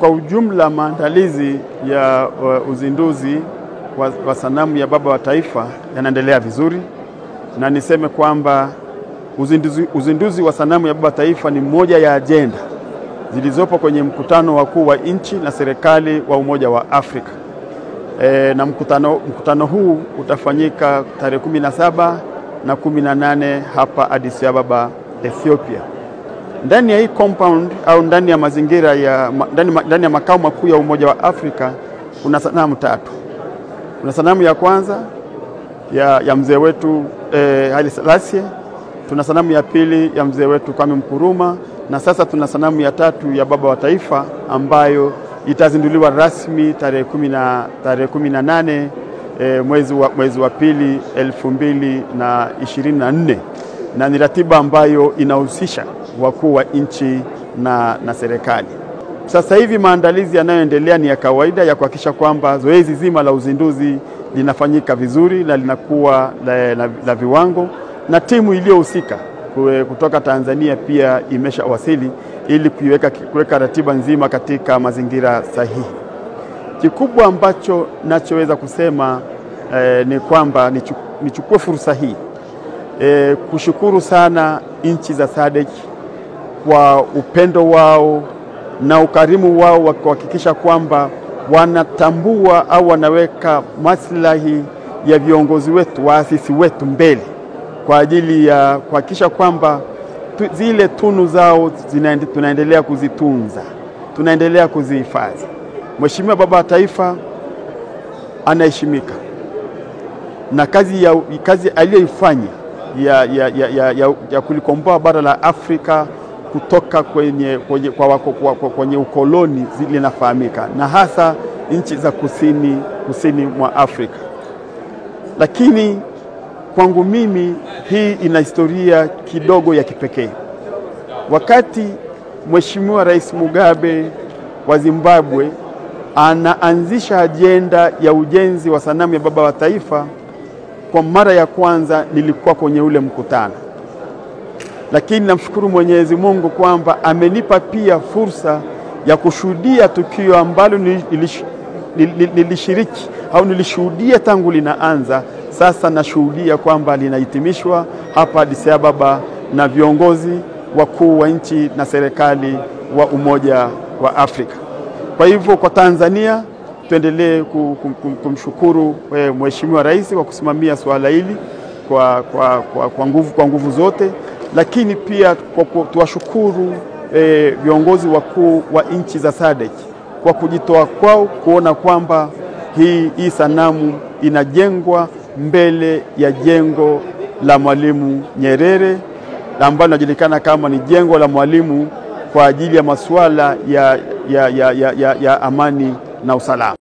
kwa ujumla maandalizi ya uh, uzinduzi wa, wa sanamu ya baba wa taifa yanaendelea vizuri, na niseme kwamba uzinduzi, uzinduzi wa sanamu ya baba wa taifa ni moja ya ajenda zilizopo kwenye mkutano wakuu wa nchi na serikali wa Umoja wa Afrika. E, na mkutano, mkutano huu utafanyika tarehe 17 na 18 hapa Addis Ababa, Ethiopia. Ndani ya hii compound au ndani ya mazingira ya ndani, ndani ya makao makuu ya Umoja wa Afrika kuna sanamu tatu. Kuna sanamu ya kwanza ya, ya mzee wetu eh, Haile Selassie, tuna sanamu ya pili ya mzee wetu Kwame Nkrumah. Na sasa tuna sanamu ya tatu ya baba wa taifa ambayo itazinduliwa rasmi tarehe kumi na tarehe kumi na nane eh, mwezi wa, mwezi wa pili elfu mbili na ishirini na nne na ni ratiba ambayo inahusisha wakuu wa nchi na, na serikali. Sasa hivi maandalizi yanayoendelea ni ya kawaida ya kuhakikisha kwamba zoezi zima la uzinduzi linafanyika vizuri na linakuwa la, la, la viwango na timu iliyohusika kutoka Tanzania pia imeshawasili ili kuiweka kuweka ratiba nzima katika mazingira sahihi. Kikubwa ambacho nachoweza kusema eh, ni kwamba nichukue fursa hii eh, kushukuru sana nchi za SADC kwa upendo wao na ukarimu wao wa kuhakikisha kwamba wanatambua au wanaweka maslahi ya viongozi wetu, waasisi wetu mbele kwa ajili ya kuhakikisha kwamba tu, zile tunu zao zinaende, tunaendelea kuzitunza, tunaendelea kuzihifadhi. Mheshimiwa Baba wa Taifa anaheshimika na kazi, ya, kazi aliyoifanya ya, ya, ya, ya, ya, ya kulikomboa bara la Afrika kutoka kwenye, kwenye, kwa wako, kwa, kwa, kwenye ukoloni linafahamika na hasa nchi za kusini, kusini mwa Afrika, lakini kwangu mimi hii ina historia kidogo ya kipekee. Wakati Mheshimiwa Rais Mugabe wa Zimbabwe anaanzisha ajenda ya ujenzi wa sanamu ya baba wa taifa, kwa mara ya kwanza nilikuwa kwenye ule mkutano, lakini namshukuru Mwenyezi Mungu kwamba amenipa pia fursa ya kushuhudia tukio ambalo nilishiriki au nilishuhudia tangu linaanza sasa nashuhudia kwamba linahitimishwa hapa Addis Ababa na viongozi wakuu wa nchi na serikali wa Umoja wa Afrika. Kwa hivyo kwa Tanzania tuendelee kumshukuru Mheshimiwa Rais kwa kusimamia suala hili kwa, kwa, kwa, kwa, nguvu, kwa nguvu zote, lakini pia tuwashukuru e, viongozi wakuu wa nchi za SADC kwa kujitoa kwao kuona kwamba hii, hii sanamu inajengwa mbele ya jengo la Mwalimu Nyerere ambalo linajulikana kama ni jengo la Mwalimu kwa ajili ya masuala ya, ya, ya, ya, ya, ya amani na usalama.